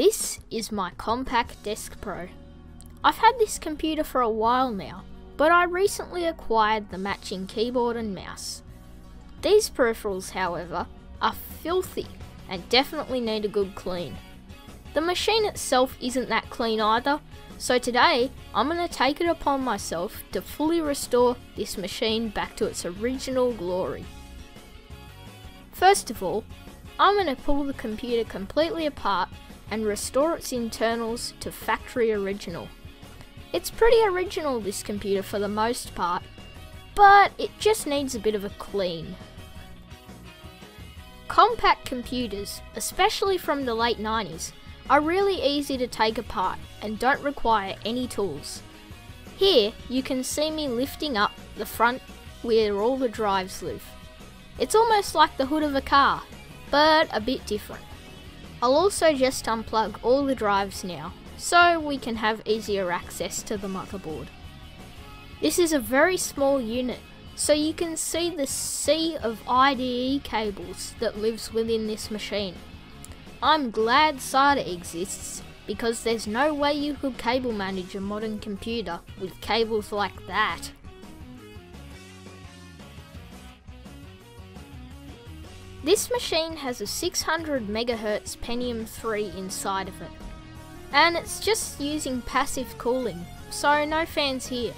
This is my Compaq Deskpro. I've had this computer for a while now, but I recently acquired the matching keyboard and mouse. These peripherals, however, are filthy and definitely need a good clean. The machine itself isn't that clean either, so today I'm going to take it upon myself to fully restore this machine back to its original glory. First of all, I'm going to pull the computer completely apart and restore its internals to factory original. It's pretty original this computer for the most part, but it just needs a bit of a clean. Compaq computers, especially from the late 90s, are really easy to take apart and don't require any tools. Here you can see me lifting up the front where all the drives live. It's almost like the hood of a car, but a bit different. I'll also just unplug all the drives now, so we can have easier access to the motherboard. This is a very small unit, so you can see the sea of IDE cables that lives within this machine. I'm glad SATA exists, because there's no way you could cable manage a modern computer with cables like that. This machine has a 600 MHz Pentium 3 inside of it. And it's just using passive cooling, so no fans here.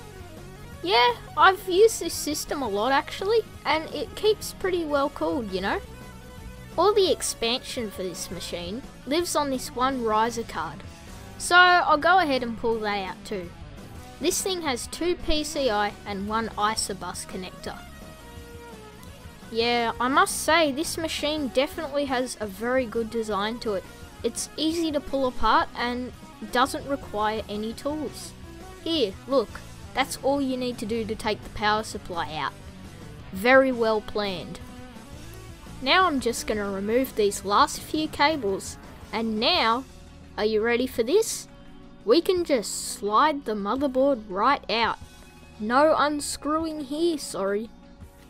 Yeah, I've used this system a lot actually, and it keeps pretty well cooled, you know. All the expansion for this machine lives on this one riser card, so I'll go ahead and pull that out too. This thing has two PCI and one ISA bus connector. Yeah, I must say, this machine definitely has a very good design to it. It's easy to pull apart and doesn't require any tools. Here, look, that's all you need to do to take the power supply out. Very well planned. Now I'm just going to remove these last few cables, and now, are you ready for this? We can just slide the motherboard right out. No unscrewing here, sorry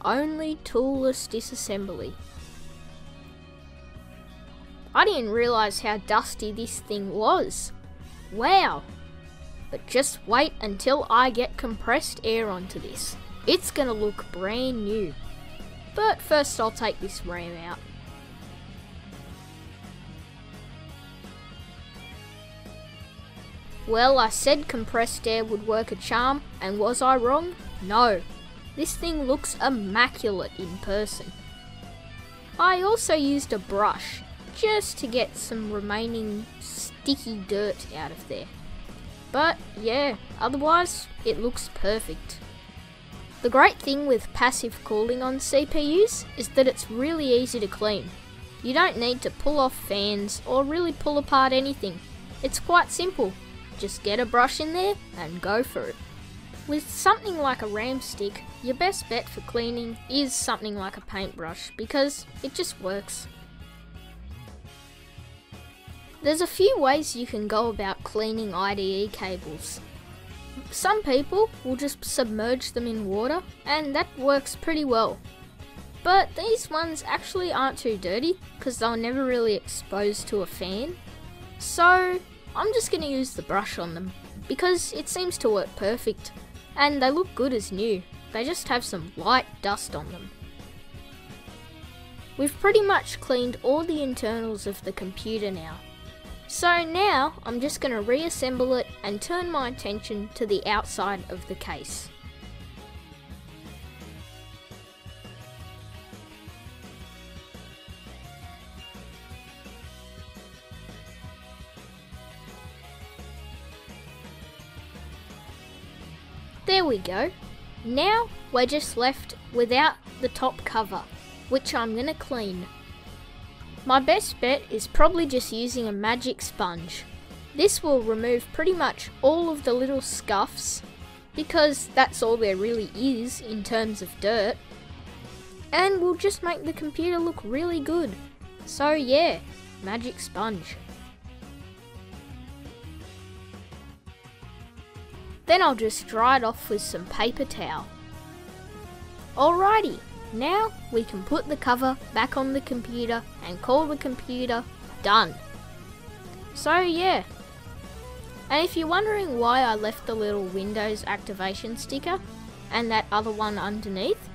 only toolless disassembly. I didn't realise how dusty this thing was. Wow. But just wait until I get compressed air onto this. It's gonna look brand new. But first I'll take this RAM out. Well, I said compressed air would work a charm, and was I wrong? No, this thing looks immaculate in person. I also used a brush just to get some remaining sticky dirt out of there. But yeah, otherwise it looks perfect. The great thing with passive cooling on CPUs is that it's really easy to clean. You don't need to pull off fans or really pull apart anything. It's quite simple. Just get a brush in there and go for it. With something like a RAM stick, your best bet for cleaning is something like a paintbrush because it just works. There's a few ways you can go about cleaning IDE cables. Some people will just submerge them in water and that works pretty well. But these ones actually aren't too dirty because they're never really exposed to a fan. So I'm just going to use the brush on them because it seems to work perfect and they look good as new. They just have some light dust on them. We've pretty much cleaned all the internals of the computer now. So now I'm just going to reassemble it and turn my attention to the outside of the case. There we go. Now we're just left without the top cover, which I'm going to clean. My best bet is probably just using a magic sponge. This will remove pretty much all of the little scuffs, because that's all there really is in terms of dirt, and will just make the computer look really good. So yeah, magic sponge. Then I'll just dry it off with some paper towel. Alrighty, now we can put the cover back on the computer and call the computer done. So yeah. And if you're wondering why I left the little Windows activation sticker and that other one underneath,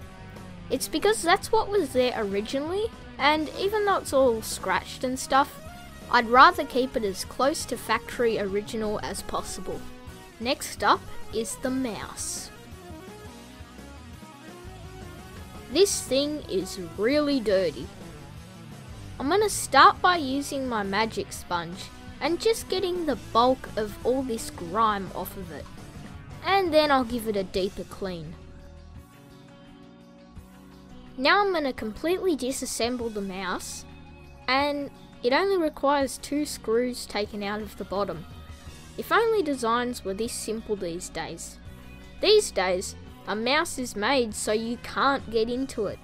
it's because that's what was there originally, and even though it's all scratched and stuff, I'd rather keep it as close to factory original as possible. Next up is the mouse. This thing is really dirty. I'm going to start by using my magic sponge and just getting the bulk of all this grime off of it. And then I'll give it a deeper clean. Now I'm going to completely disassemble the mouse and it only requires two screws taken out of the bottom. If only designs were this simple these days. These days, a mouse is made so you can't get into it.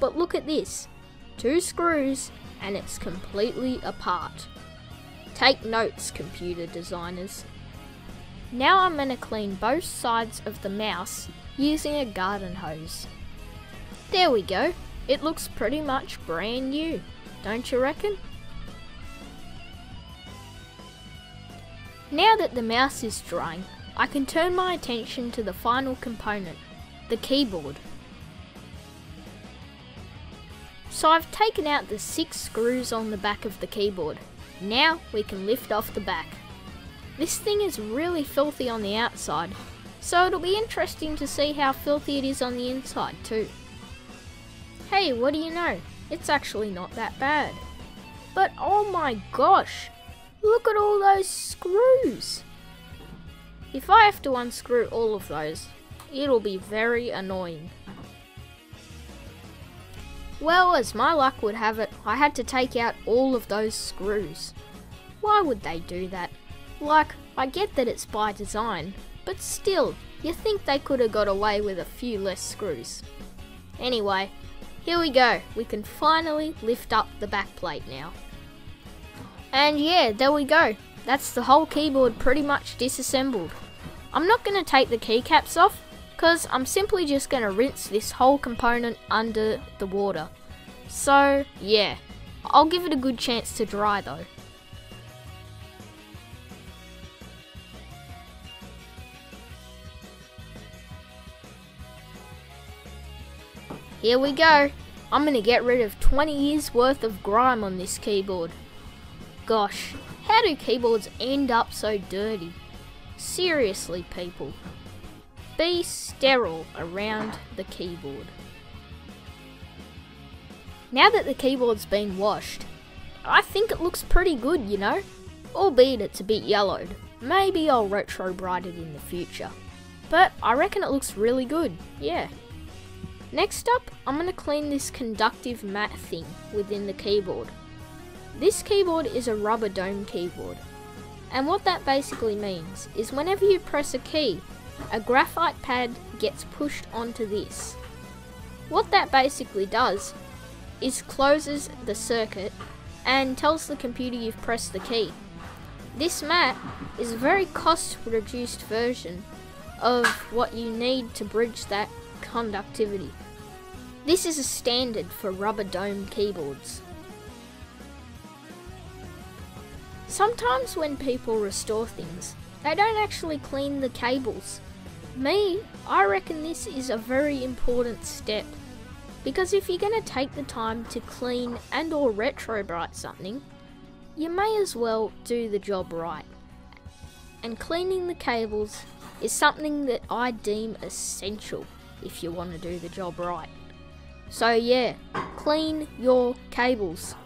But look at this. Two screws and it's completely apart. Take notes, computer designers. Now I'm going to clean both sides of the mouse using a garden hose. There we go. It looks pretty much brand new, don't you reckon? Now that the mouse is drying, I can turn my attention to the final component, the keyboard. So I've taken out the six screws on the back of the keyboard. Now we can lift off the back. This thing is really filthy on the outside, so it'll be interesting to see how filthy it is on the inside too. Hey, what do you know? It's actually not that bad. But oh my gosh, Look at all those screws. If I have to unscrew all of those, it'll be very annoying. Well, as my luck would have it, I had to take out all of those screws. Why would they do that? Like, I get that it's by design, but still, you think they could have got away with a few less screws. Anyway, here we go. We can finally lift up the back plate now. And yeah, there we go. That's the whole keyboard pretty much disassembled. I'm not going to take the keycaps off, because I'm simply just going to rinse this whole component under the water. So, yeah, I'll give it a good chance to dry though. Here we go. I'm going to get rid of 20 years worth of grime on this keyboard. Gosh, how do keyboards end up so dirty? Seriously, people. Be sterile around the keyboard. Now that the keyboard's been washed, I think it looks pretty good, you know? Albeit it's a bit yellowed. Maybe I'll retro bright it in the future. But I reckon it looks really good, yeah. Next up, I'm going to clean this conductive mat thing within the keyboard. This keyboard is a rubber dome keyboard. And what that basically means is whenever you press a key, a graphite pad gets pushed onto this. What that basically does is closes the circuit and tells the computer you've pressed the key. This mat is a very cost reduced version of what you need to bridge that conductivity. This is a standard for rubber dome keyboards. Sometimes when people restore things, they don't actually clean the cables. Me, I reckon this is a very important step. Because if you're going to take the time to clean and or retrobrite something, you may as well do the job right. And cleaning the cables is something that I deem essential if you want to do the job right. So yeah, clean your cables.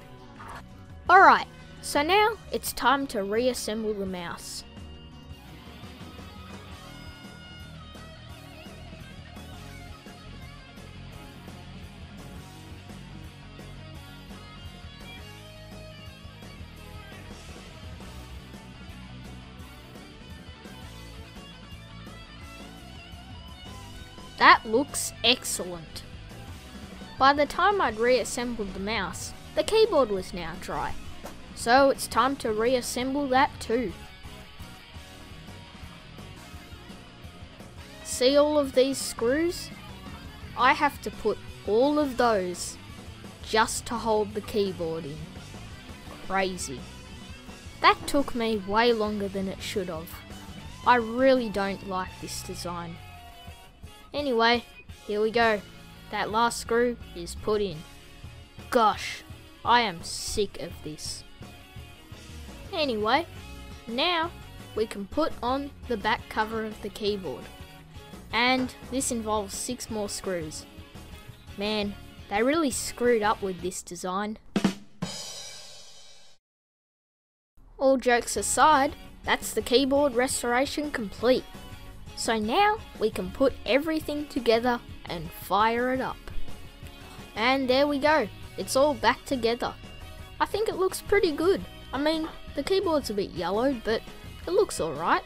Alright, so now it's time to reassemble the mouse. That looks excellent. By the time I'd reassembled the mouse, the keyboard was now dry. So it's time to reassemble that too. See all of these screws? I have to put all of those just to hold the keyboard in. Crazy. That took me way longer than it should have. I really don't like this design. Anyway, here we go. That last screw is put in. Gosh, I am sick of this. Anyway, now we can put on the back cover of the keyboard. And this involves six more screws. Man, they really screwed up with this design. All jokes aside, that's the keyboard restoration complete. So now we can put everything together and fire it up. And there we go, it's all back together. I think it looks pretty good. I mean, the keyboard's a bit yellowed, but it looks alright.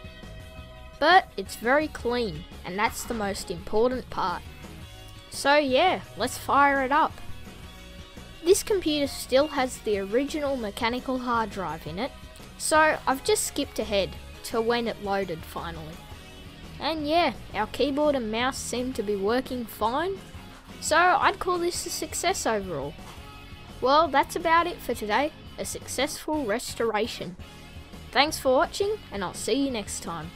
But it's very clean, and that's the most important part. So yeah, let's fire it up. This computer still has the original mechanical hard drive in it, so I've just skipped ahead to when it loaded finally. And yeah, our keyboard and mouse seem to be working fine, so I'd call this a success overall. Well, that's about it for today, a successful restoration. Thanks for watching, and I'll see you next time.